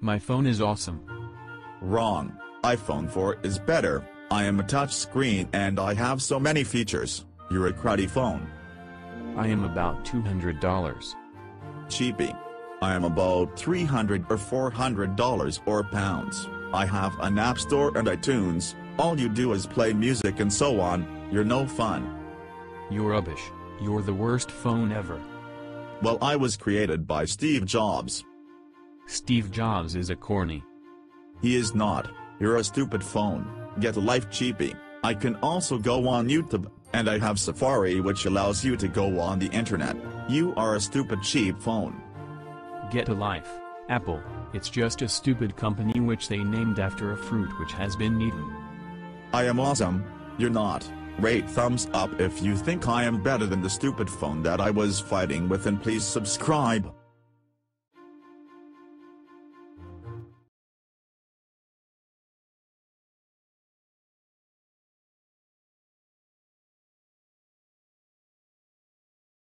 My phone is awesome. Wrong. iPhone 4 is better, I am a touchscreen and I have so many features, you're a cruddy phone. I am about $200. Cheapy. I am about 300 or $400 or pounds, I have an app store and iTunes, all you do is play music and so on, you're no fun. You're rubbish, you're the worst phone ever. Well I was created by Steve Jobs. Steve Jobs is a corny. He is not, you're a stupid phone, get a life cheapy. I can also go on YouTube, and I have Safari which allows you to go on the internet, you are a stupid cheap phone. Get a life, Apple, it's just a stupid company which they named after a fruit which has been eaten. I am awesome, you're not. Rate thumbs up if you think I am better than the stupid phone that I was fighting with and please subscribe.